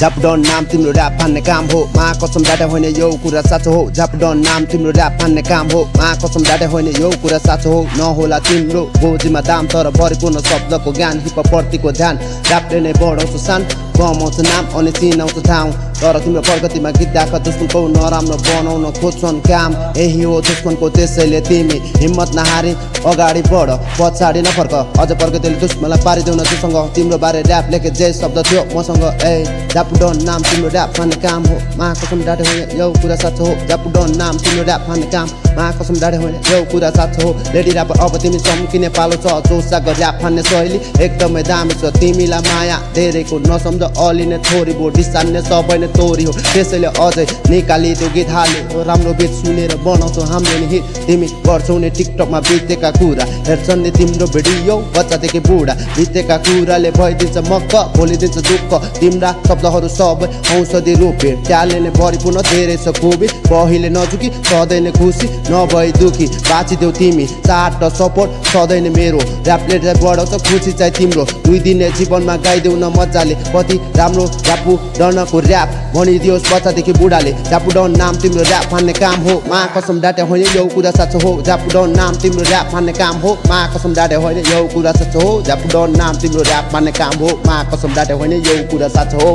जापडन नाम तिम्रो ऱ्याप फान्ने काम हो मा कसम डाटा होइन यो कुरा साँचो हो जापडन नाम तिम्रो ऱ्याप फान्ने काम हो मा कसम डाटा होइन यो कुरा साँचो हो नहोला तिम्रो गोजीमा दाम तर परिपूर्ण शब्दको ज्ञान हिप प्रतिको ध्यान ऱ्यापले नै बढाउँछ सान कमाउँछ नाम अनि चिनाउँछ ठाउँ तर तिम्रो प्रगतिमा गीत दाख दुश्मनको नराम्रो बनाउन खोज्छन् काम यही हो दुश्मनको त्यसैले तिमी हिम्मत नहारी अगाडि बढ पछाडि नफर्क अझ प्रगतिले दुश्मनलाई पारिदेऊ न त्योसँग तिम्रो बारे ऱ्याप लेखे जे शब्द थियो मसँग ए जापुडन नाम तिम्रो ऱ्याप फान्ने काम हो मा कसम डाटे यो कुरा साँचो हो जापुडन नाम तिम्रो ऱ्याप फान्ने काम मा कसम डाटे होइन यो कुरा साँचो हो। लेडी ऱ्याप अब तिमी चम्किने पालो छ। जोसा ऱ्याप फान्ने शैली एकदमै दामी छ। तिमीलाई माया धेरैको नसम्झ अलिने थोरी भो डिसान्ने सबै तोरी हो। त्यसैले अझै निकालिदेऊ गीत हाल्यो राम्रो गीत सुनेर बनाउँछौ हाम्रो नि हिट। तिमी गर्छौ नि टिकटकमा बितेका कुरा। हेर्छन् नि तिम्रो भिडियो बच्चादेखि बुढा। बितेका कुराले भइदिन्छ मक्क भोलिदिन्छ दुःख। तिम्रा शब्दहरू सबै औषधि रूपे। ट्याले नै परिपूर्ण धेरै छ खुबी। पहिले नजुकी सधैँ नै खुसी। नभई दुखी बाँचिदेऊ तिमी। चाट सपोर्ट सधैँ नै मेरो। ऱ्यापले चाहिँ बढाउँछ खुसी चाहिँ तिम्रो। दुई दिने जीवनमा गाइदेऊ न मजाले। कति राम्रो ऱ्यापु डनको ऱ्याप भनिदियोस् बच्चादेखि बुढाले। ऱ्यापु डन नाम तिम्रो ऱ्याप फान्ने काम हो। मा कसम डाटे होइन यो कुरा साँचो हो। ऱ्यापु डन नाम तिम्रो ऱ्याप फान्ने काम हो। मा कसम डाटे होइन यो कुरा साँचो हो। ऱ्यापु डन नाम तिम्रो ऱ्याप फान्ने काम हो। मा कसम डाटे होइन यो कुरा साँचो हो।